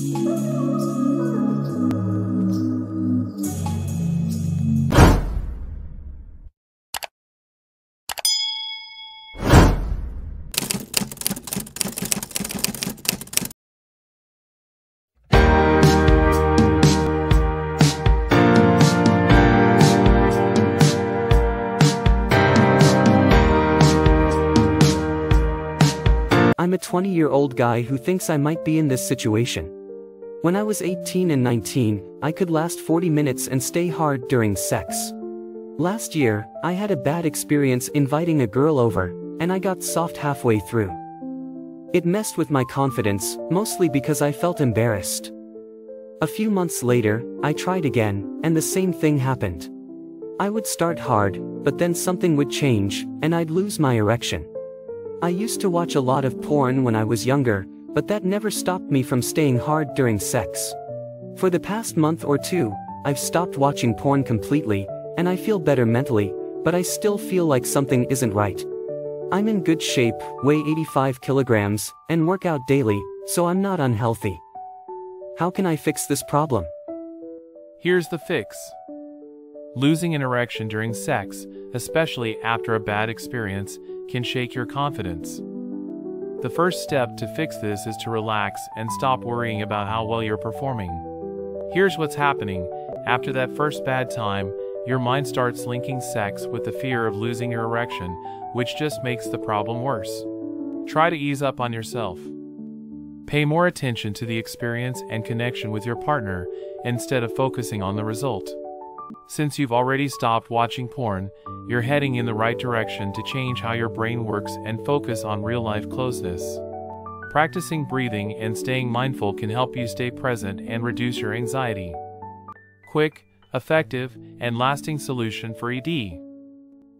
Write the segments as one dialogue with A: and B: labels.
A: I'm a 20 year old guy who thinks I might be in this situation. When I was 18 and 19, I could last 40 minutes and stay hard during sex. Last year, I had a bad experience inviting a girl over, and I got soft halfway through. It messed with my confidence, mostly because I felt embarrassed. A few months later, I tried again, and the same thing happened. I would start hard, but then something would change, and I'd lose my erection. I used to watch a lot of porn when I was younger, but that never stopped me from staying hard during sex. For the past month or two, I've stopped watching porn completely, and I feel better mentally, but I still feel like something isn't right. I'm in good shape, weigh 85 kilograms, and work out daily, so I'm not unhealthy. How can I fix this problem?
B: Here's the fix. Losing an erection during sex, especially after a bad experience, can shake your confidence. The first step to fix this is to relax and stop worrying about how well you're performing. Here's what's happening after that first bad time, your mind starts linking sex with the fear of losing your erection, which just makes the problem worse. Try to ease up on yourself. Pay more attention to the experience and connection with your partner instead of focusing on the result. Since you've already stopped watching porn, you're heading in the right direction to change how your brain works and focus on real life closeness. Practicing breathing and staying mindful can help you stay present and reduce your anxiety. Quick, effective, and lasting solution for ED.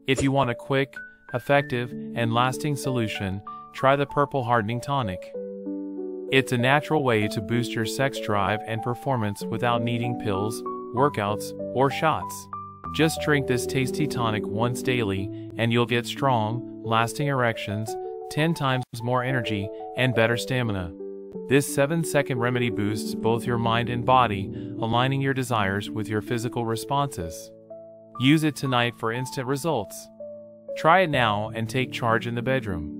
B: If you want a quick, effective, and lasting solution, try the Purple Hardening Tonic. It's a natural way to boost your sex drive and performance without needing pills, workouts, or shots. Just drink this tasty tonic once daily, and you'll get strong, lasting erections, 10 times more energy, and better stamina. This 7 second remedy boosts both your mind and body, aligning your desires with your physical responses. Use it tonight for instant results. Try it now and take charge in the bedroom.